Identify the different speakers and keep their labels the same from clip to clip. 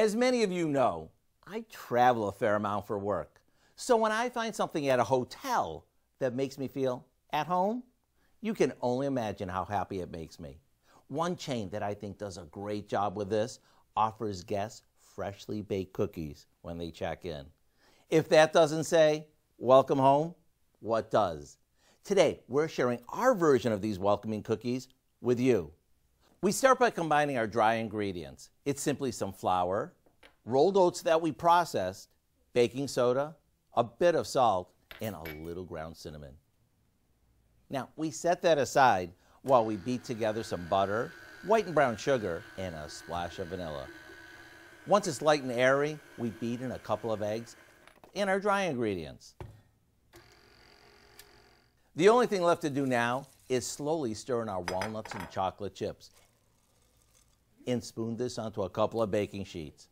Speaker 1: As many of you know, I travel a fair amount for work. So when I find something at a hotel that makes me feel at home, you can only imagine how happy it makes me. One chain that I think does a great job with this offers guests freshly baked cookies when they check in. If that doesn't say welcome home, what does? Today, we're sharing our version of these welcoming cookies with you. We start by combining our dry ingredients. It's simply some flour, rolled oats that we processed, baking soda, a bit of salt, and a little ground cinnamon. Now, we set that aside while we beat together some butter, white and brown sugar, and a splash of vanilla. Once it's light and airy, we beat in a couple of eggs and our dry ingredients. The only thing left to do now is slowly stir in our walnuts and chocolate chips and spoon this onto a couple of baking sheets.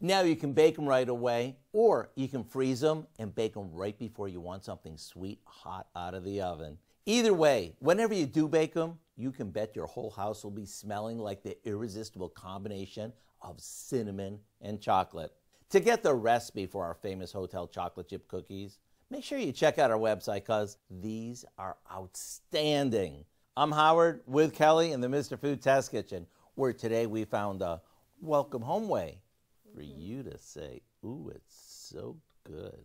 Speaker 1: Now you can bake them right away or you can freeze them and bake them right before you want something sweet hot out of the oven. Either way, whenever you do bake them, you can bet your whole house will be smelling like the irresistible combination of cinnamon and chocolate. To get the recipe for our famous hotel chocolate chip cookies, make sure you check out our website because these are outstanding. I'm Howard with Kelly in the Mr. Food Test Kitchen, where today we found a welcome home way for you to say, ooh, it's so good.